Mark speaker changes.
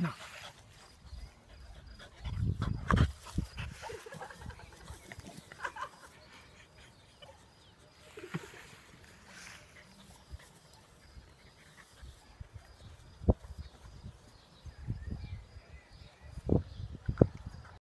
Speaker 1: No.